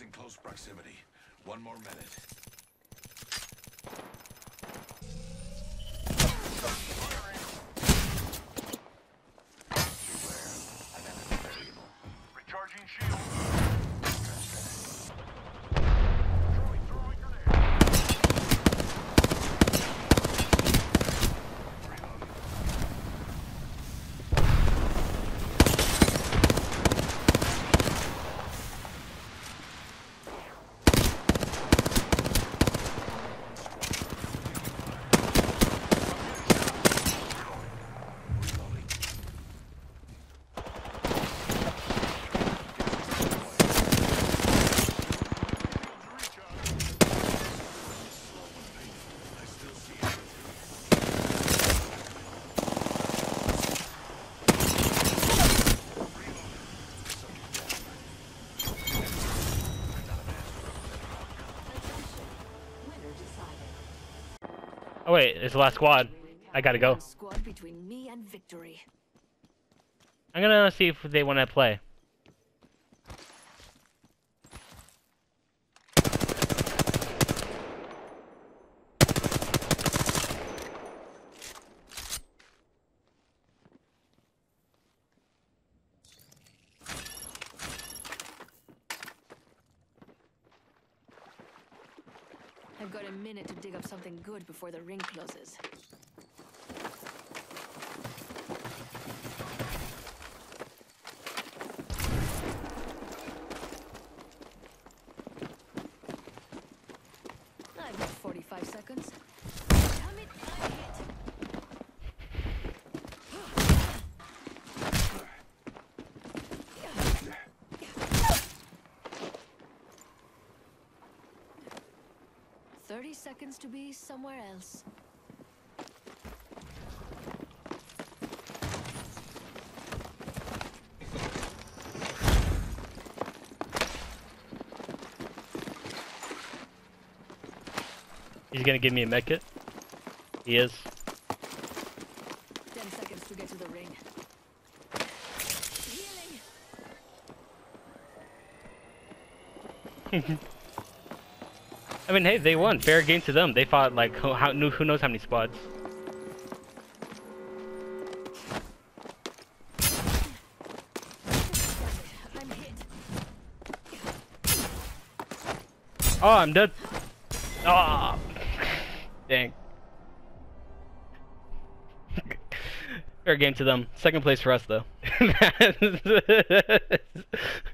in close proximity. One more minute. Oh wait, it's the last squad. I gotta go. Squad between me and victory. I'm gonna see if they want to play. I've got a minute to dig up something good before the ring closes. I've got 45 seconds. Damn it, I hit. Thirty seconds to be somewhere else. He's gonna give me a med kit. He is. Ten seconds to get to the ring. Healing. I mean, hey, they won. Fair game to them. They fought like who, how, who knows how many squads. Oh, I'm dead. Oh, dang. Fair game to them. Second place for us, though.